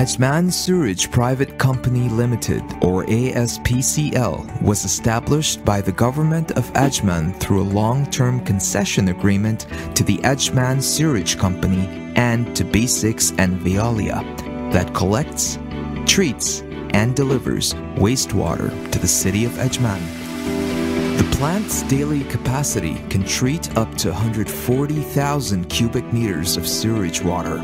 Ajman Sewerage Private Company Limited, or ASPCL, was established by the government of Ajman through a long-term concession agreement to the Ajman Sewerage Company and to BESIX and Veolia that collects, treats, and delivers wastewater to the city of Ajman. The plant's daily capacity can treat up to 140,000 cubic meters of sewage water.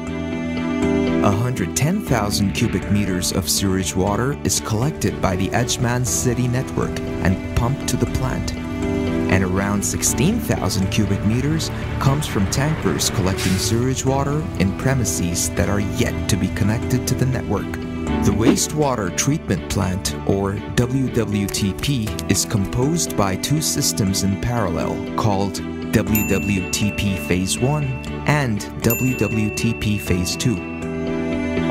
110,000 cubic meters of sewage water is collected by the Ajman City network and pumped to the plant. And around 16,000 cubic meters comes from tankers collecting sewage water in premises that are yet to be connected to the network. The wastewater treatment plant, or WWTP, is composed by two systems in parallel called WWTP Phase 1 and WWTP Phase 2.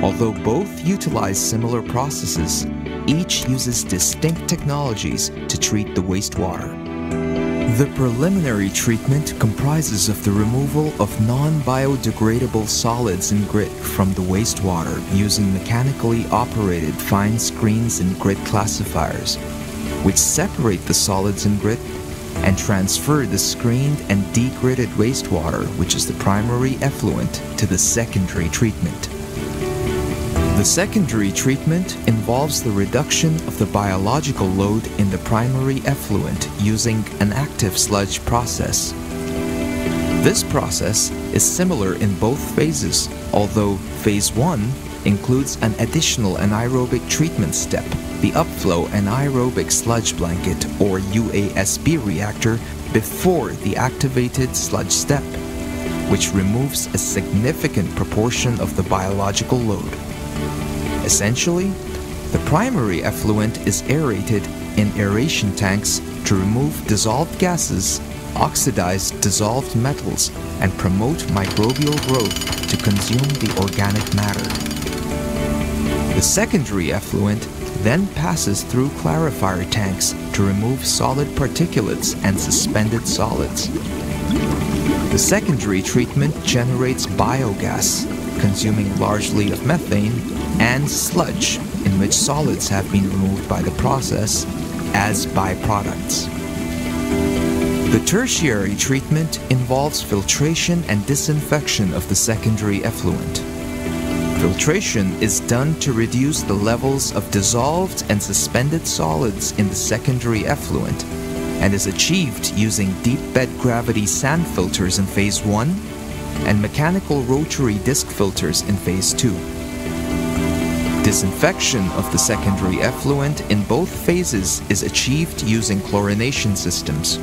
Although both utilize similar processes, each uses distinct technologies to treat the wastewater. The preliminary treatment comprises of the removal of non-biodegradable solids and grit from the wastewater using mechanically operated fine screens and grit classifiers, which separate the solids and grit and transfer the screened and degritted wastewater, which is the primary effluent, to the secondary treatment. The secondary treatment involves the reduction of the biological load in the primary effluent using an active sludge process. This process is similar in both phases, although phase 1 includes an additional anaerobic treatment step, the upflow anaerobic sludge blanket or UASB reactor before the activated sludge step, which removes a significant proportion of the biological load. Essentially, the primary effluent is aerated in aeration tanks to remove dissolved gases, oxidize dissolved metals, and promote microbial growth to consume the organic matter. The secondary effluent then passes through clarifier tanks to remove solid particulates and suspended solids. The secondary treatment generates biogas, consuming largely of methane, and sludge, in which solids have been removed by the process, as byproducts. The tertiary treatment involves filtration and disinfection of the secondary effluent. Filtration is done to reduce the levels of dissolved and suspended solids in the secondary effluent and is achieved using deep bed gravity sand filters in phase 1 and mechanical rotary disc filters in phase 2. Disinfection of the secondary effluent in both phases is achieved using chlorination systems.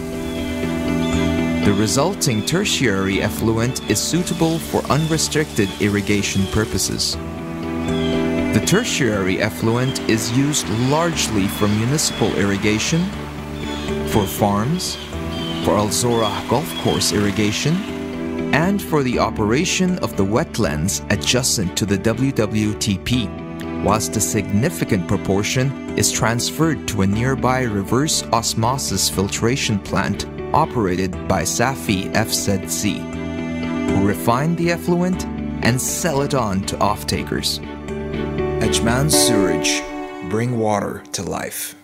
The resulting tertiary effluent is suitable for unrestricted irrigation purposes. The tertiary effluent is used largely for municipal irrigation, for farms, for Al Zorah golf course irrigation, and for the operation of the wetlands adjacent to the WWTP, whilst a significant proportion is transferred to a nearby reverse osmosis filtration plant operated by Safi FZC, who refine the effluent and sell it on to off-takers. Ajman Sewerage. Bring water to life.